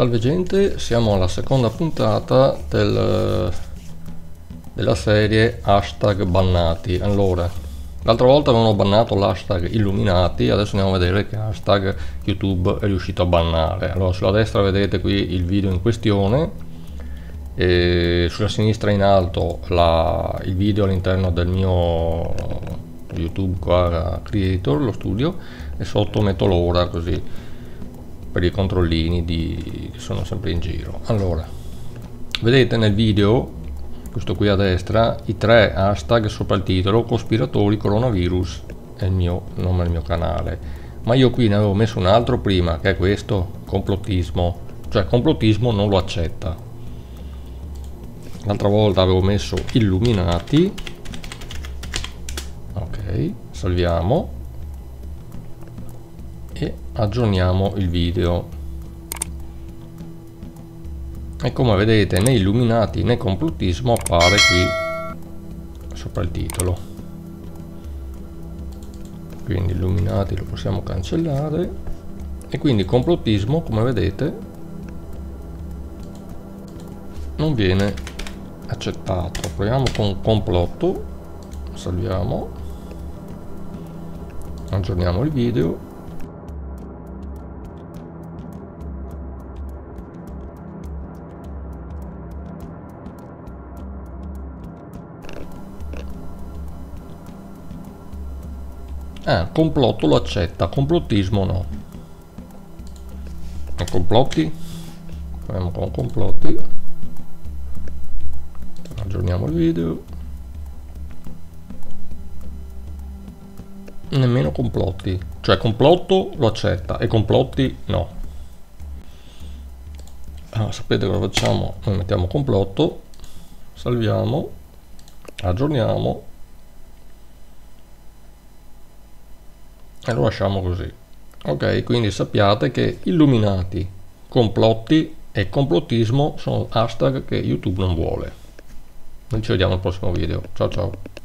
Salve gente, siamo alla seconda puntata del, della serie hashtag bannati. Allora, l'altra volta avevano bannato l'hashtag illuminati, adesso andiamo a vedere che hashtag YouTube è riuscito a bannare. Allora, sulla destra vedete qui il video in questione, e sulla sinistra in alto la, il video all'interno del mio YouTube qua Creator, lo studio, e sotto metto l'ora così per i controllini di, che sono sempre in giro. Allora vedete nel video questo qui a destra i tre hashtag sopra il titolo cospiratori coronavirus è il mio nome del mio canale. Ma io qui ne avevo messo un altro prima che è questo complottismo. Cioè complottismo non lo accetta. L'altra volta avevo messo illuminati. Ok salviamo e aggiorniamo il video. E come vedete né illuminati né complottismo appare qui sopra il titolo. Quindi illuminati lo possiamo cancellare. E quindi complottismo come vedete non viene accettato. Proviamo con complotto. Salviamo. Aggiorniamo il video Ah, complotto lo accetta, complottismo no. Complotti? Proviamo con complotti. Aggiorniamo il video. Nemmeno complotti. Cioè complotto lo accetta e complotti no. Allora, sapete cosa facciamo? Noi mettiamo complotto, salviamo, aggiorniamo e lo lasciamo così. Ok quindi sappiate che illuminati complotti e complottismo sono hashtag che youtube non vuole. Noi ci vediamo al prossimo video. Ciao ciao